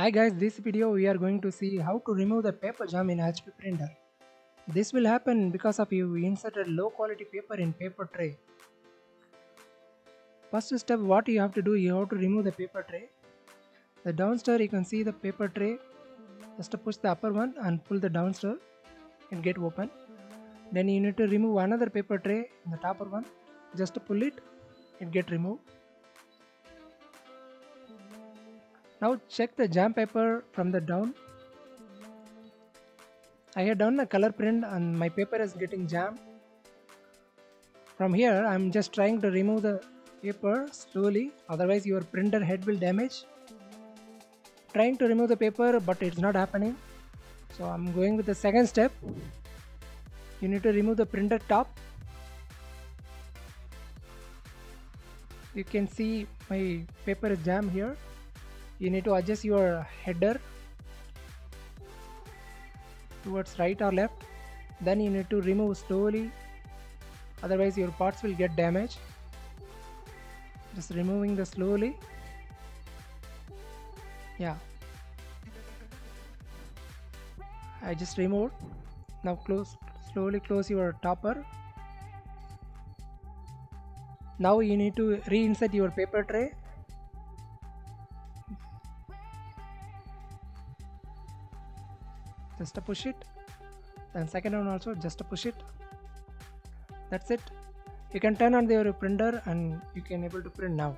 Hi guys, this video we are going to see how to remove the paper jam in HP printer. This will happen because of you inserted low quality paper in paper tray. First step what you have to do you have to remove the paper tray. The downstairs you can see the paper tray. Just push the upper one and pull the downstairs and get open. Then you need to remove another paper tray in the topper one. Just pull it, it get removed. Now check the jam paper from the down. I have done a color print and my paper is getting jammed. From here I am just trying to remove the paper slowly otherwise your printer head will damage. Trying to remove the paper but it's not happening. So I'm going with the second step. You need to remove the printer top. You can see my paper is jammed here you need to adjust your header towards right or left. Then you need to remove slowly otherwise your parts will get damaged. Just removing the slowly. Yeah. I just removed. Now close slowly close your topper. Now you need to reinsert your paper tray just to push it. Then second one also just to push it. That's it. You can turn on your printer and you can able to print now